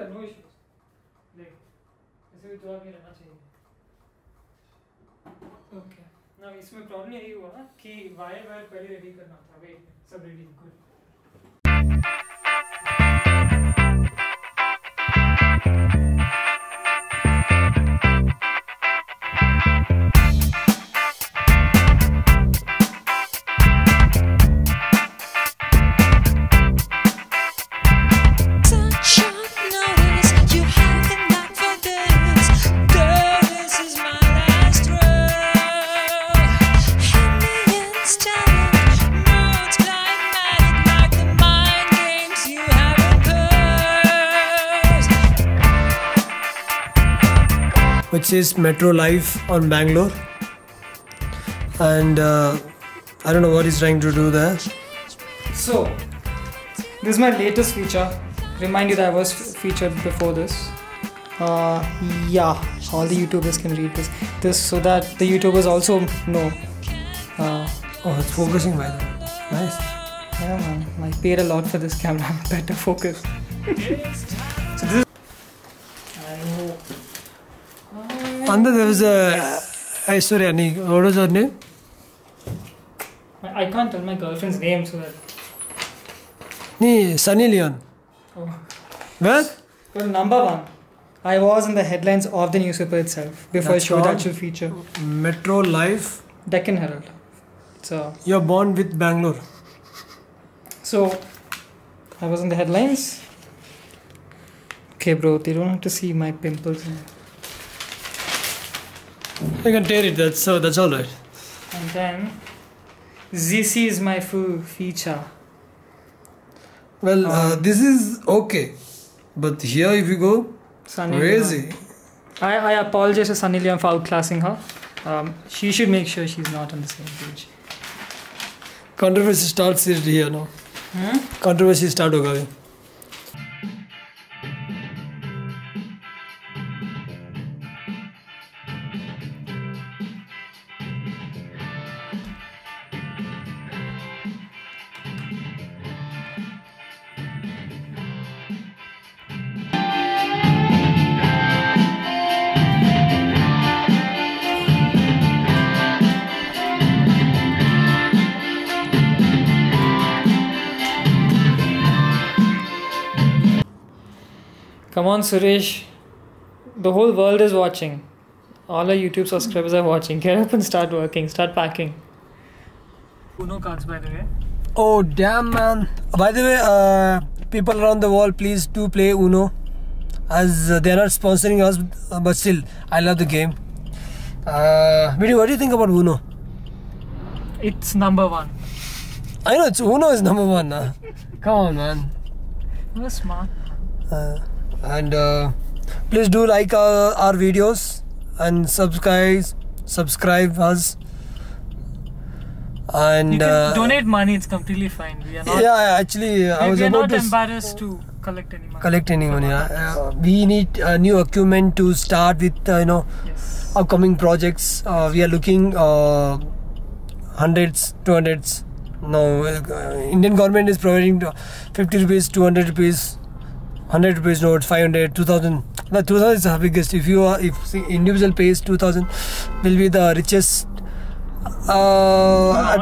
No issues देख ऐसे भी दुआ भी रहना चाहिए ओके ना इसमें प्रॉब्लम यही हुआ कि वायर वायर पहले रेडी करना था वेट सब ready good which is Metro Life on Bangalore. And uh, I don't know what he's trying to do there. So, this is my latest feature. Remind you that I was featured before this. Uh, yeah, all the YouTubers can read this. This so that the YouTubers also know. Uh, Oh, it's focusing by the way. Nice. yeah, man, I paid a lot for this camera. Better focus. so this. I know. And there was a. I sorry, Annie. What was her name? I can't tell my girlfriend's name so that. Nee, Sunny Leone. Oh. Where? Well, number one. I was in the headlines of the newspaper itself before That's I showed actual feature. Metro Life. Deccan Herald. So, You're born with Bangalore. so I was in the headlines. Okay, bro, they don't have to see my pimples. You can tear it. That's so. That's all right. And then, this is my full feature. Well, uh, Um, this is okay, but here if you go, Sunny crazy. Leone. I, I apologize to Sunny Leone for outclassing her. Um, she should make sure she's not on the same page. Controversy starts here now. Hmm? Controversy start होगा Come on, Suresh. The whole world is watching. All our YouTube subscribers are watching. Get up and start working. Start packing. Uno cards, by the way. Oh damn man! By the way, uh, people around the world, please do play Uno, as uh, they are not sponsoring us, uh, but still, I love the game. Uh, Vidi, what do you think about Uno? It's number one. I know it's Uno is number one. Uh. Come on, man. You're smart. Uh, and uh, please do like uh, our videos and subscribe, subscribe us. And You can uh, donate money. It's completely fine. We are not. Yeah, actually, I we, was about not to. embarrassed to collect any money. collect any money. Uh, we need uh, new equipment to start with, uh, you know, yes. upcoming projects. Uh, we are looking uh, hundreds, two hundreds. No, Indian government is providing uh, 50 rupees, 200 rupees, 100 rupees notes, 500, 2000. No, 2000 is the biggest. If you are, if the individual pays 2000, will be the richest. Uh,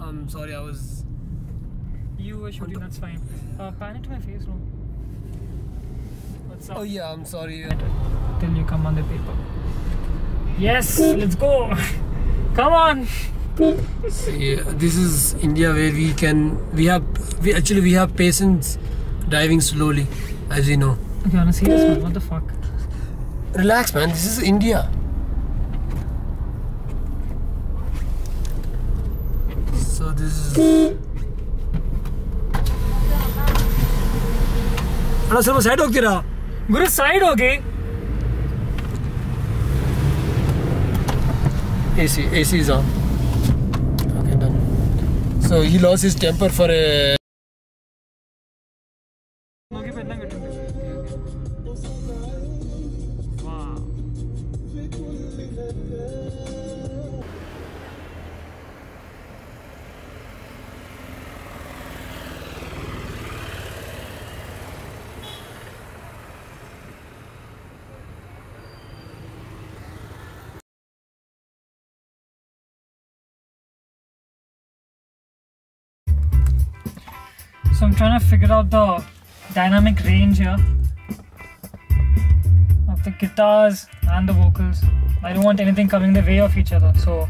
I'm sorry, I was. You were shooting. That's fine. Uh, pan it to my face, no. What's up? Oh yeah, I'm sorry. till you come on the paper. Yes, let's go. come on. Yeah, this is India where we can we have we actually we have patience driving slowly, as you know. Okay, on a serious note, what the fuck? Relax, man. This is India. this is. ಅಣ್ಣ ಸ್ವಲ್ಪ side ಹೋಗ್ತೀರಾ ಗುರು side ಹೋಗಿ AC AC is on okay done so he lost his temper for a So I'm trying to figure out the dynamic range here of the guitars and the vocals. I don't want anything coming in the way of each other. So